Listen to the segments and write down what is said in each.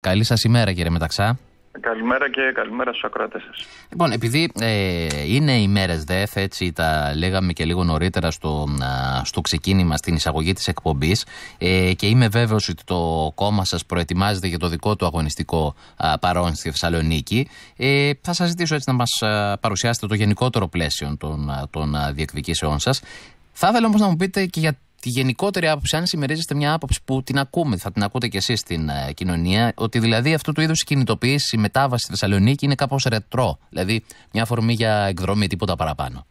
Καλή σας ημέρα, κύριε Μεταξά. Καλημέρα και καλημέρα στους ακροατές σας. Λοιπόν, επειδή ε, είναι οι μέρες ΔΕΦ, έτσι τα λέγαμε και λίγο νωρίτερα στο, στο ξεκίνημα, στην εισαγωγή της εκπομπής ε, και είμαι βέβαιος ότι το κόμμα σας προετοιμάζεται για το δικό του αγωνιστικό α, παρόν στη Θεσσαλονίκη. Ε, θα σας ζητήσω έτσι να μας παρουσιάσετε το γενικότερο πλαίσιο των, των διεκδικήσεών σας. Θα ήθελα όμως να μου πείτε και για τη γενικότερη άποψη, αν συμμερίζεστε μια άποψη που την ακούμε, θα την ακούτε κι εσείς στην uh, κοινωνία, ότι δηλαδή αυτού του είδους η κινητοποίηση, η μετάβαση στη Θεσσαλονίκη είναι κάπως ρετρό. Δηλαδή μια αφορμή για εκδρομή, τίποτα παραπάνω.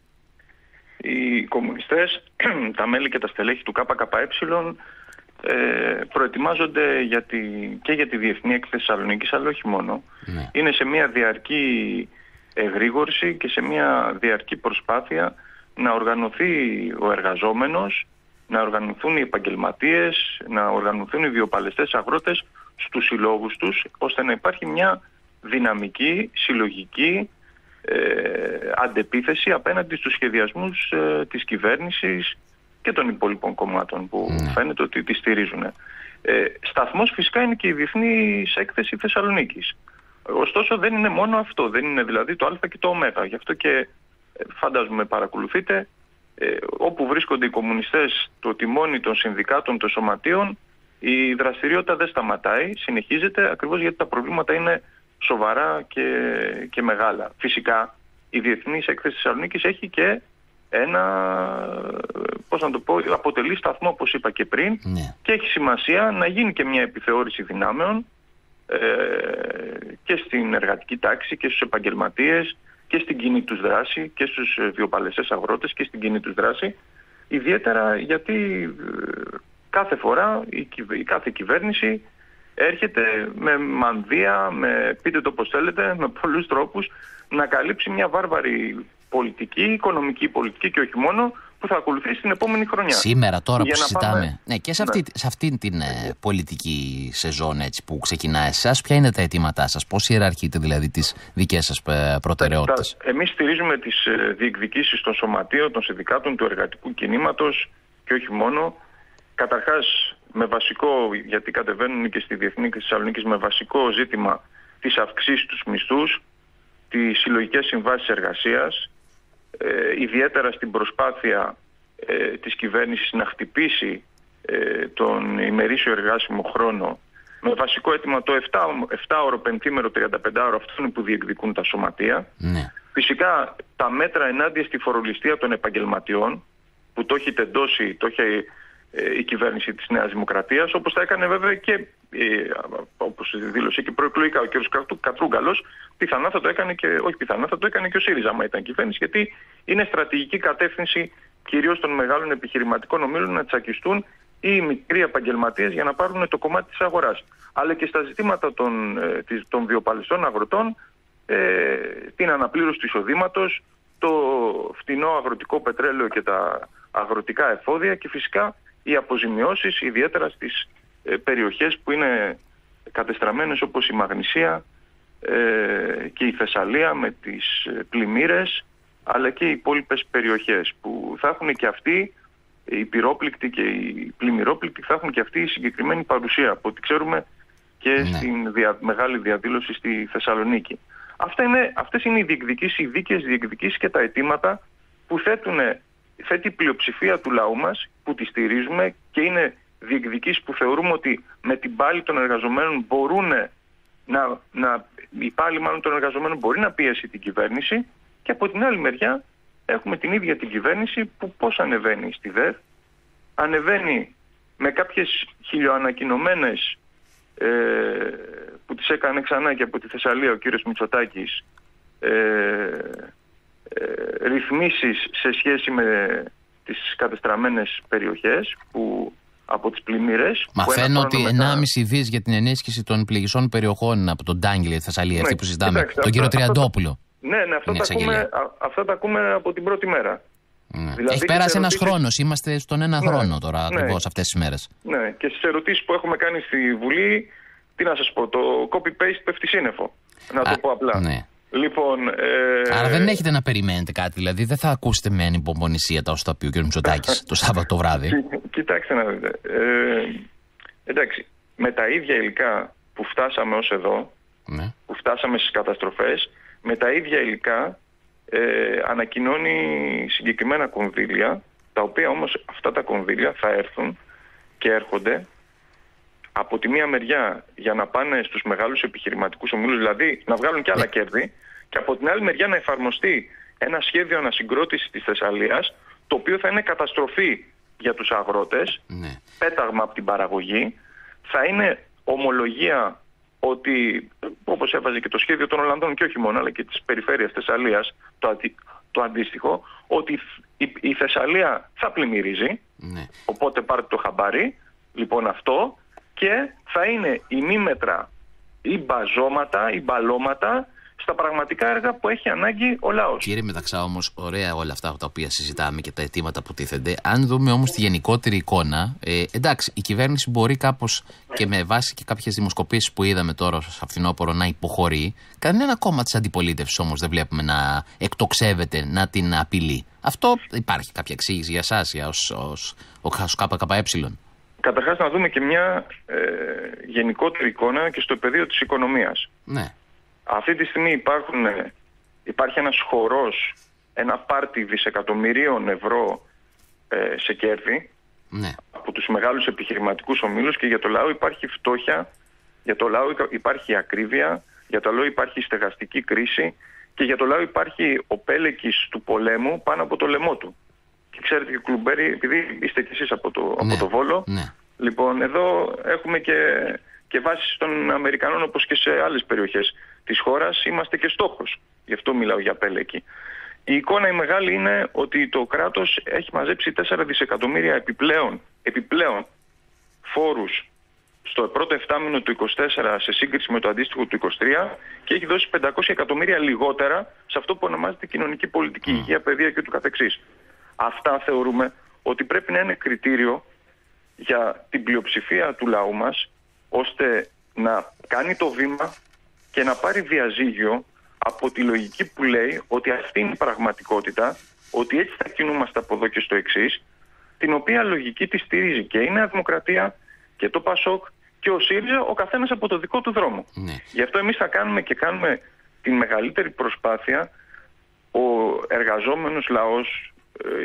Οι κομμουνιστές, τα μέλη και τα στελέχη του ΚΚΕ ε, προετοιμάζονται για τη, και για τη Διεθνή Έκθεση Θεσσαλονίκης, αλλά όχι μόνο. Ναι. Είναι σε μια διαρκή εγρήγορση και σε μια διαρκή προσπάθεια να οργανωθεί ο εργαζόμενος να οργανωθούν οι επαγγελματίες, να οργανωθούν οι βιοπαλαιστές αγρότες στους συλλόγους τους, ώστε να υπάρχει μια δυναμική, συλλογική ε, αντεπίθεση απέναντι στους σχεδιασμούς ε, της κυβέρνησης και των υπόλοιπων κομμάτων που ναι. φαίνεται ότι τη στηρίζουν. Ε, σταθμός φυσικά είναι και η Διεθνής Έκθεση Θεσσαλονίκης. Ωστόσο δεν είναι μόνο αυτό, δεν είναι δηλαδή το α και το ω. Γι' αυτό και ε, φαντάζομαι παρακολουθείτε ε, όπου βρίσκονται οι κομμουνιστές, το τιμόνι των συνδικάτων, των σωματείων, η δραστηριότητα δεν σταματάει, συνεχίζεται ακριβώς γιατί τα προβλήματα είναι σοβαρά και, και μεγάλα. Φυσικά η Διεθνής Έκθεση Θεσσαλονίκης έχει και ένα, πώς να το πω, αποτελεί σταθμό όπως είπα και πριν ναι. και έχει σημασία να γίνει και μια επιθεώρηση δυνάμεων ε, και στην εργατική τάξη και στους επαγγελματίες και στην κοινή τους δράση και στους ε, βιοπαλαιστές αγρότες και στην κοινή τους δράση. Ιδιαίτερα γιατί ε, κάθε φορά η, κάθε κυβέρνηση έρχεται με μανδύα, με πείτε το πως θέλετε, με πολλούς τρόπους να καλύψει μια βάρβαρη πολιτική, οικονομική πολιτική και όχι μόνο που θα ακολουθήσει την επόμενη χρονιά. Σήμερα, τώρα που συζητάμε. Ναι, και σε αυτή, ναι. σε αυτή την ε, πολιτική σεζόν έτσι, που ξεκινάει εσάς, ποια είναι τα αιτήματά σας, πώς ιεραρχείτε δηλαδή τις δικές σας ε, προτεραιότητες; Εμείς στηρίζουμε τις ε, διεκδικήσεις των σωματείων, των συνδικάτων, του εργατικού κινήματος και όχι μόνο. Καταρχάς, με βασικό, γιατί κατεβαίνουν και στη Διεθνή και Θεσσαλονίκη, με βασικό ζήτημα της αυξήσης τους μισθούς, τις συλλογικές συμβάσεις εργασίας, ε, ιδιαίτερα στην προσπάθεια ε, της κυβέρνησης να χτυπήσει ε, τον ημερήσιο εργάσιμο χρόνο με βασικό αίτημα το 7ωρο, 5ωρο, 35ωρο, αυτό είναι που διεκδικούν τα σωματεία. Ναι. Φυσικά τα μέτρα ενάντια στη φορολιστία των επαγγελματιών που το έχει τεντώσει, το έχει ε, η κυβέρνηση της Νέας Δημοκρατίας, όπως τα έκανε βέβαια και, ε, όπως δήλωσε και προεκλογικά ο κ. Κατρούγκαλος, πιθανά θα το έκανε και, όχι πιθανά θα το έκανε και ο ΣΥΡΙΖΑ, άμα ήταν κυβέρνηση, γιατί είναι στρατηγική κατεύθυνση κυρίως των μεγάλων επιχειρηματικών ομίλων να τσακιστούν ή οι μικροί επαγγελματίες για να πάρουν το κομμάτι της αγοράς. Αλλά και στα ζητήματα των, ε, των βιοπαλιστών αγροτών, ε, την αναπλήρωση του εισοδήματος, το φτηνό αγροτικό πετρέλαιο και τα αγροτικά εφόδια και φυσικά οι αποζημιώσεις ιδιαίτερα στις ε, περιοχές που είναι κατεστραμμένες όπως η Μαγνησία ε, και η Θεσσαλία με τις ε, πλημμύρες αλλά και οι υπόλοιπες περιοχές που θα έχουν και αυτοί οι πυρόπληκτοι και οι πλημμυρόπληκτοι θα έχουν και αυτή η συγκεκριμένη παρουσία από ό,τι ξέρουμε και ναι. στην δια, μεγάλη διαδήλωση στη Θεσσαλονίκη. Αυτά είναι, αυτές είναι οι διεκδικήσεις, οι δίκαιες διεκδικήσεις και τα αιτήματα που θέτουν θέτει η πλειοψηφία του λαού μας που τη στηρίζουμε και είναι διεκδικήσεις που θεωρούμε ότι με την πάλη των εργαζομένων μπορούν να, να η πάλη μάλλον των εργαζομένων μπορεί να πιέσει την κυβέρνηση και από την άλλη μεριά έχουμε την ίδια την κυβέρνηση που πώς ανεβαίνει στη ΔΕΔ ανεβαίνει με κάποιες χιλιοανακοινωμένες ε, που τις έκανε ξανά και από τη Θεσσαλία ο κύριος Μητσοτάκης ε, ε, ρυθμίσεις σε σχέση με τις κατεστραμμένες περιοχές που από τις πλημμύρες. Μαθαίνω ότι 1,5 δις για την ενίσχυση των πληγισών περιοχών από τον Τάγγελ της Θεσσαλίας, ναι, αυτή που συζητάμε, τον κύριο Τριαντόπουλο. Ναι, ναι, αυτά τα, ακούμε, αυτά τα ακούμε από την πρώτη μέρα. Ναι. Δηλαδή, Έχει πέρασει ένας χρόνος. Είμαστε στον ένα ναι, χρόνο τώρα, ναι, ακριβώς αυτές τις μέρες. Ναι, και στις ερωτήσεις που έχουμε κάνει στη Βουλή, τι να σας πω, το copy-paste πέφτει σύννεφο. Να το πω απλά. Ναι. Λοιπόν, ε... Άρα δεν έχετε να περιμένετε κάτι, δηλαδή δεν θα ακούσετε με ανυπομονησία τα όσα θα πει ο κ. Μητσοτάκης το Σάββατο βράδυ. Κοιτάξτε να δείτε. Ε, εντάξει, με τα ίδια υλικά που φτάσαμε ως εδώ, Ναι. που φτάσαμε στις καταστροφές, με τα ίδια υλικά ε, ανακοινώνει συγκεκριμένα κονδύλια, τα οποία όμως αυτά τα κονδύλια θα έρθουν και έρχονται από τη μία μεριά για να πάνε στους μεγάλους επιχειρηματικούς ομίλους, δηλαδή να βγάλουν και άλλα Ναι. κέρδη, και από την άλλη μεριά να εφαρμοστεί ένα σχέδιο ανασυγκρότησης της Θεσσαλίας, το οποίο θα είναι καταστροφή για τους αγρότες, Ναι. πέταγμα από την παραγωγή, θα είναι ομολογία ότι, όπως έβαζε και το σχέδιο των Ολλανδών και όχι μόνο, αλλά και της περιφέρειας Θεσσαλίας, το, αντι- το αντίστοιχο, ότι η, η Θεσσαλία θα πλημμυρίζει, Ναι. οπότε πάρτε το χαμπάρι, λοιπόν αυτό, και θα είναι ημίμετρα ή μπαζώματα ή μπαλώματα στα πραγματικά έργα που έχει ανάγκη ο λαός. Κύριε Μεταξά, όμως, ωραία όλα αυτά τα οποία συζητάμε και τα αιτήματα που τίθενται. Αν δούμε όμως τη γενικότερη εικόνα, ε, εντάξει, η κυβέρνηση μπορεί κάπως και με βάση και κάποιες δημοσκοπήσεις που είδαμε τώρα στο φθινόπωρο να υποχωρεί. Κανένα κόμμα της αντιπολίτευσης όμως δεν βλέπουμε να εκτοξεύεται, να την απειλεί. Αυτό υπάρχει κάποια εξήγηση για εσάς, για ως, ως, ως ΚΚΕ; Καταρχάς να δούμε και μια ε, γενικότερη εικόνα και στο πεδίο της οικονομίας. Ναι. Αυτή τη στιγμή υπάρχουν, ε, υπάρχει ένας χορός, ένα πάρτι δισεκατομμυρίων ευρώ ε, σε κέρδη Ναι. από τους μεγάλους επιχειρηματικούς ομίλους και για το λαό υπάρχει φτώχεια, για το λαό υπάρχει ακρίβεια, για το λαό υπάρχει στεγαστική κρίση και για το λαό υπάρχει ο πέλεκης του πολέμου πάνω από το λαιμό του. Και ξέρετε και Κλουμπέρι, επειδή είστε κι εσείς από το, Ναι. από το Βόλο, Ναι. Λοιπόν, εδώ έχουμε και, και βάσεις των Αμερικανών όπως και σε άλλες περιοχές της χώρας. Είμαστε και στόχος. Γι' αυτό μιλάω για πέλεκη. Η εικόνα η μεγάλη είναι ότι το κράτος έχει μαζέψει 4 δισεκατομμύρια επιπλέον, επιπλέον φόρους στο πρώτο εφτάμινο του 24 σε σύγκριση με το αντίστοιχο του 23 και έχει δώσει 500 εκατομμύρια λιγότερα σε αυτό που ονομάζεται κοινωνική πολιτική, υγεία, παιδεία και του καθεξής. Αυτά θεωρούμε ότι πρέπει να είναι κριτήριο για την πλειοψηφία του λαού μας ώστε να κάνει το βήμα και να πάρει διαζύγιο από τη λογική που λέει ότι αυτή είναι η πραγματικότητα, ότι έτσι θα κινούμαστε από εδώ και στο εξής, την οποία λογική τη στηρίζει και η Νέα Δημοκρατία και το ΠΑΣΟΚ και ο ΣΥΡΙΖΑ, ο καθένας από το δικό του δρόμο. Ναι. Γι' αυτό εμείς θα κάνουμε και κάνουμε την μεγαλύτερη προσπάθεια ο εργαζόμενος λαός, ε,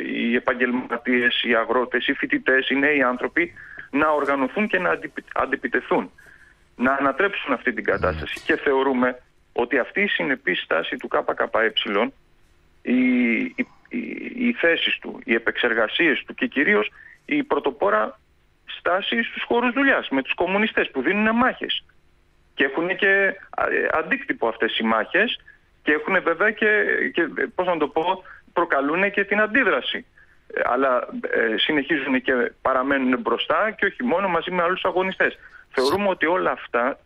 οι επαγγελματίες, οι αγρότες, οι φοιτητές, οι νέοι άνθρωποι να οργανωθούν και να αντιπι- αντιπιτεθούν, να ανατρέψουν αυτή την κατάσταση. Και θεωρούμε ότι αυτή η συνεπής στάση του ΚΚΕ, οι, οι, οι, οι θέσεις του, οι επεξεργασίες του και κυρίως η πρωτοπόρα στάση στους χώρους δουλειάς με τους κομμουνιστές που δίνουν μάχες και έχουν και ε, αντίκτυπο αυτές οι μάχες και έχουν βέβαια και, και πώς να το πω, προκαλούν και την αντίδραση. Ε, Αλλά ε, συνεχίζουν και παραμένουν μπροστά και όχι μόνο μαζί με άλλους αγωνιστές. Θεωρούμε ότι όλα αυτά,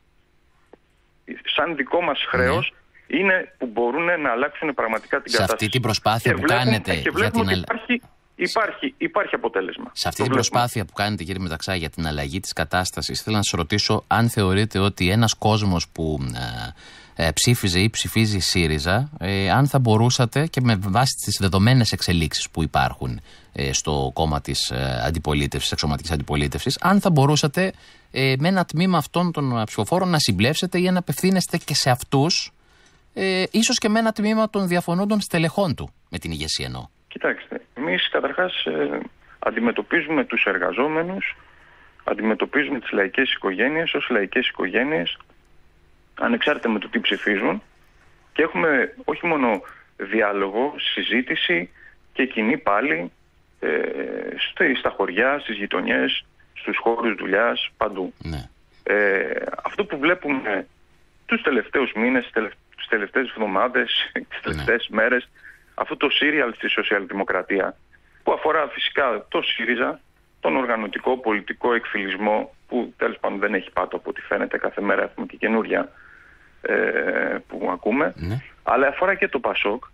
σαν δικό μας χρέος, είναι που μπορούν να αλλάξουν πραγματικά την Σε κατάσταση. αυτή την προσπάθεια Και που βλέπουμε- κάνετε Και για βλέπουμε την ότι αλλα- υπάρχει, υπάρχει, υπάρχει αποτέλεσμα. Σε αυτή Το την βλέπουμε. προσπάθεια που κάνετε, κύριε Μεταξά, για την αλλαγή της κατάστασης, θέλω να σας ρωτήσω αν θεωρείτε ότι ένας κόσμος που ε, ε, ψήφιζε ή ψηφίζει ΣΥΡΙΖΑ, ε, αν θα μπορούσατε και με βάση τις δεδομένες εξελίξεις που υπάρχουν ε, στο κόμμα της ε, αντιπολίτευσης, εξωματικής αντιπολίτευσης, αν θα μπορούσατε ε, με ένα τμήμα αυτών των ψηφοφόρων να συμπλέψετε ή να απευθύνεστε και σε αυτούς, ε, ίσως και με ένα τμήμα των διαφωνούντων στελεχών του, με την ηγεσία εννοώ. Κοιτάξτε, εμείς καταρχάς ε, αντιμετωπίζουμε τους εργαζόμενους, αντιμετωπίζουμε τις λαϊκές οικογένειες ως λαϊκές οικογένειες, ανεξάρτητα με το τι ψηφίζουν και έχουμε όχι μόνο διάλογο, συζήτηση και κοινή πάλι ε, στη- στα χωριά, στις γειτονιές, στους χώρους δουλειάς, παντού. Ναι. Ε, αυτό που βλέπουμε τους τελευταίους μήνες, τις τελευ- τις τελευταίες εβδομάδες, τις τελευταίες μέρες, αυτό το σύριαλ στη σοσιαλδημοκρατία, που αφορά φυσικά το ΣΥΡΙΖΑ, τον οργανωτικό πολιτικό εκφυλισμό, που τέλος πάντων δεν έχει πάτο από ό,τι φαίνεται, κάθε μέρα έχουμε και καινούρια ε, που ακούμε, Ναι. αλλά αφορά και το ΠΑΣΟΚ,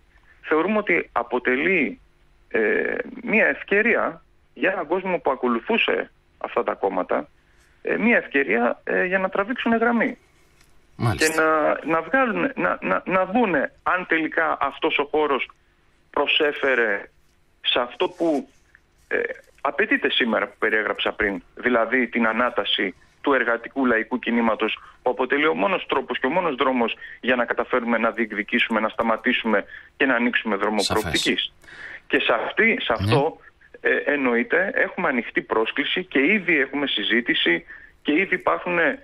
θεωρούμε ότι αποτελεί ε, μια ευκαιρία για έναν κόσμο που ακολουθούσε αυτά τα κόμματα, ε, μια ευκαιρία ε, για να τραβήξουν γραμμή Μάλιστα. και να, να βγάλουν, να, να, να δούνε αν τελικά αυτός ο χώρος προσέφερε σε αυτό που ε, απαιτείται σήμερα που περιέγραψα πριν, δηλαδή την ανάταση του εργατικού λαϊκού κινήματος που αποτελεί ο μόνος τρόπος και ο μόνος δρόμος για να καταφέρουμε να διεκδικήσουμε, να σταματήσουμε και να ανοίξουμε δρόμο προοπτικής. Και σε, αυτή, σε αυτό ναι. ε, εννοείται έχουμε ανοιχτή πρόσκληση και ήδη έχουμε συζήτηση και ήδη υπάρχουν ε,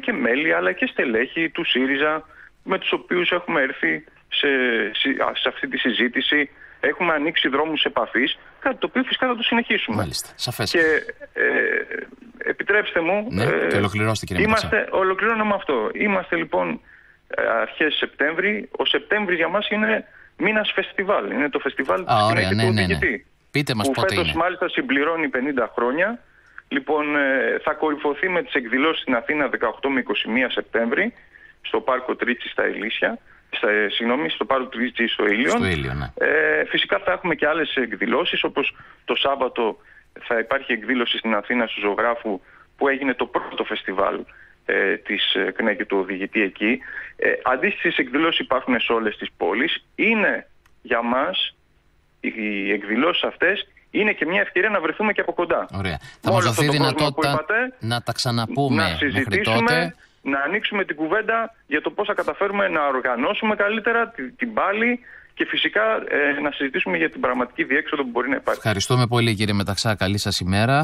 και μέλη αλλά και στελέχη του ΣΥΡΙΖΑ με τους οποίους έχουμε έρθει σε, σε αυτή τη συζήτηση έχουμε ανοίξει δρόμους επαφής, κάτι το οποίο φυσικά θα το συνεχίσουμε. Μάλιστα, σαφές. Και ε, επιτρέψτε μου... Ναι, ε, και ολοκληρώστε κύριε είμαστε, Ολοκληρώνω με αυτό. Είμαστε λοιπόν ε, αρχές Σεπτέμβρη. Ο Σεπτέμβρη για μας είναι μήνας φεστιβάλ. Είναι το φεστιβάλ της ωραία, ναι, ναι, ναι. Πείτε μας που πότε φέτος είναι. μάλιστα συμπληρώνει 50 χρόνια. Λοιπόν, ε, θα κορυφωθεί με τις εκδηλώσεις στην Αθήνα 18 με 21 Σεπτέμβρη στο πάρκο Τρίτσι στα Ελίσια στα, συγγνώμη, στο Πάρου του Ιτζή στο Ήλιο. Στο Ήλιο ναι. ε, φυσικά θα έχουμε και άλλες εκδηλώσεις όπως το Σάββατο θα υπάρχει εκδήλωση στην Αθήνα του Ζωγράφου που έγινε το πρώτο φεστιβάλ ε, της ε, ΚΝΕ και του οδηγητή εκεί. Ε, αντίστοιχες εκδηλώσεις υπάρχουν σε όλες τις πόλεις. Είναι για μας οι εκδηλώσεις αυτές είναι και μια ευκαιρία να βρεθούμε και από κοντά. Ωραία. Θα μας δοθεί δυνατότητα να τα ξαναπούμε να συζητήσουμε, να ανοίξουμε την κουβέντα για το πώς θα καταφέρουμε να οργανώσουμε καλύτερα την, την πάλη και φυσικά ε, να συζητήσουμε για την πραγματική διέξοδο που μπορεί να υπάρχει. Ευχαριστούμε πολύ κύριε Μεταξά. Καλή σας ημέρα.